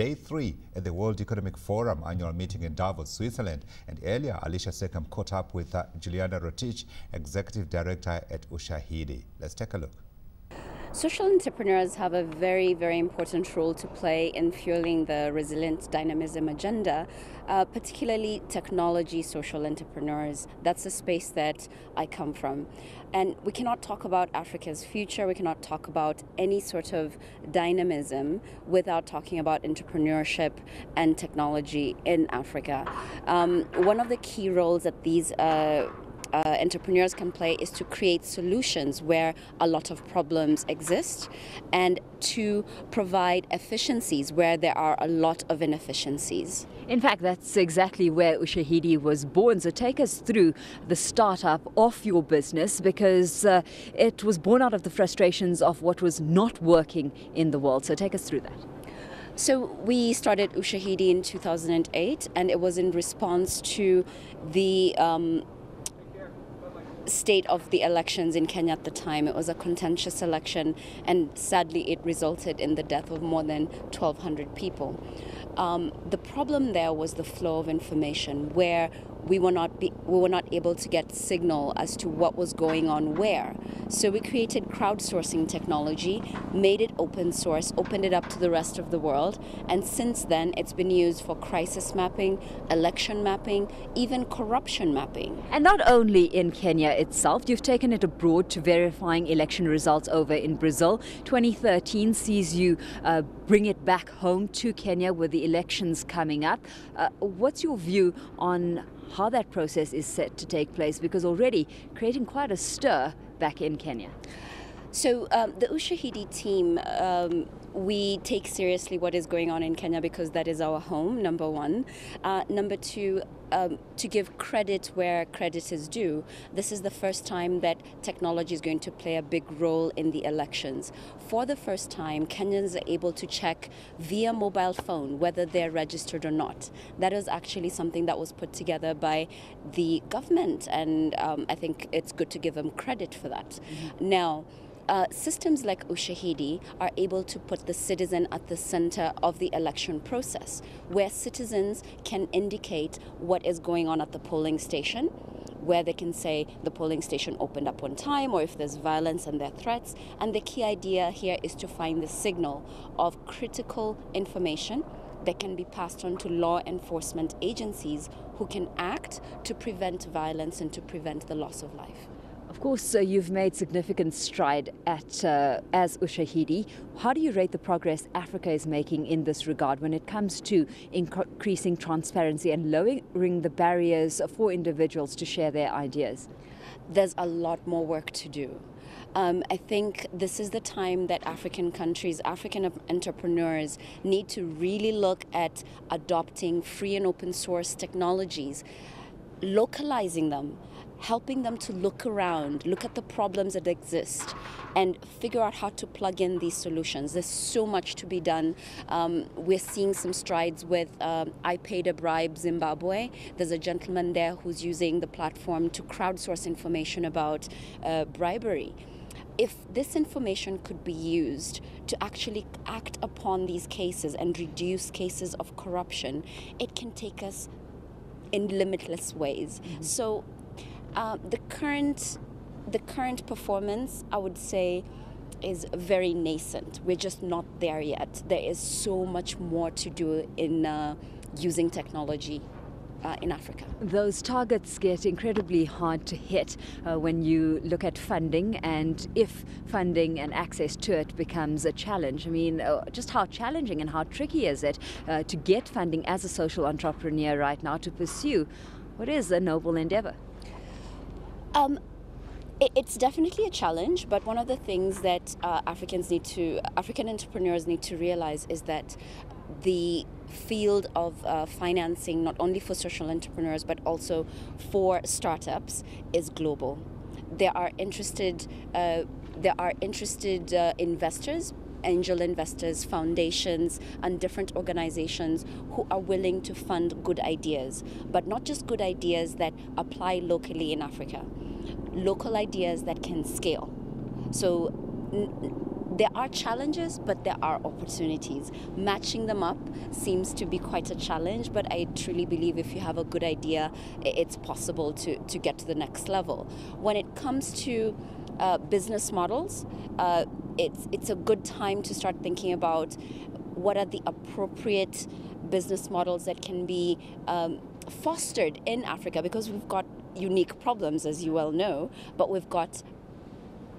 day three at the World Economic Forum annual meeting in Davos, Switzerland. And earlier, Alishia Seckam caught up with uh, Juliana Rotich, Executive Director at Ushahidi. Let's take a look. Social entrepreneurs have a very, very important role to play in fueling the resilient dynamism agenda, uh, particularly technology social entrepreneurs. That's the space that I come from. And we cannot talk about Africa's future, we cannot talk about any sort of dynamism without talking about entrepreneurship and technology in Africa. Um, one of the key roles that these uh, uh, entrepreneurs can play is to create solutions where a lot of problems exist and to provide efficiencies where there are a lot of inefficiencies. In fact, that's exactly where Ushahidi was born. So take us through the startup of your business because uh, it was born out of the frustrations of what was not working in the world. So take us through that. So we started Ushahidi in 2008, and it was in response to the um, state of the elections in Kenya at the time. It was a contentious election, and sadly, it resulted in the death of more than 1,200 people. Um, the problem there was the flow of information, where we were not be, we were not able to get signal as to what was going on where. So we created crowdsourcing technology, made it open source, opened it up to the rest of the world, and since then it's been used for crisis mapping, election mapping, even corruption mapping. And not only in Kenya itself, you've taken it abroad to verifying election results over in Brazil. 2013 sees you uh, bring it back home to Kenya with the elections coming up. Uh, what's your view on how that process is set to take place because already creating quite a stir back in Kenya. So um, the Ushahidi team, um, we take seriously what is going on in Kenya because that is our home. Number one, uh, number two, um, to give credit where credit is due, this is the first time that technology is going to play a big role in the elections. For the first time, Kenyans are able to check via mobile phone whether they're registered or not. That is actually something that was put together by the government, and um, I think it's good to give them credit for that. Mm-hmm. Now, uh, systems like Ushahidi are able to put the citizen at the center of the election process, where citizens can indicate what is going on at the polling station, where they can say the polling station opened up on time or if there's violence and there are threats. And the key idea here is to find the signal of critical information that can be passed on to law enforcement agencies who can act to prevent violence and to prevent the loss of life. Of course, uh, you've made significant stride at uh, as Ushahidi. How do you rate the progress Africa is making in this regard when it comes to increasing transparency and lowering the barriers for individuals to share their ideas? There's a lot more work to do. Um, I think this is the time that African countries, African entrepreneurs need to really look at adopting free and open source technologies, localizing them, helping them to look around, look at the problems that exist, and figure out how to plug in these solutions. There's so much to be done. Um, we're seeing some strides with um, I Paid a Bribe Zimbabwe. There's a gentleman there who's using the platform to crowdsource information about uh, bribery if this information could be used to actually act upon these cases and reduce cases of corruption, it can take us in limitless ways. Mm-hmm. So uh, the current the current performance, I would say, is very nascent. We're just not there yet. There is so much more to do in uh, using technology. Uh, in Africa. Those targets get incredibly hard to hit uh, when you look at funding, and if funding and access to it becomes a challenge. I mean, uh, just how challenging and how tricky is it uh, to get funding as a social entrepreneur right now to pursue what is a noble endeavor? Um, it's definitely a challenge, but one of the things that uh, Africans need to, African entrepreneurs need to realize is that the field of uh, financing, not only for social entrepreneurs but also for startups, is global. There are interested, uh, there are interested uh, investors angel investors, foundations, and different organizations who are willing to fund good ideas, but not just good ideas that apply locally in Africa, local ideas that can scale. So there are challenges, but there are opportunities. Matching them up seems to be quite a challenge, but I truly believe if you have a good idea, it's possible to, to get to the next level. When it comes to uh, business models, uh, it's, it's a good time to start thinking about what are the appropriate business models that can be um, fostered in Africa because we've got unique problems, as you well know, but we've got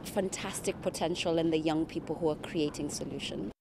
fantastic potential in the young people who are creating solutions.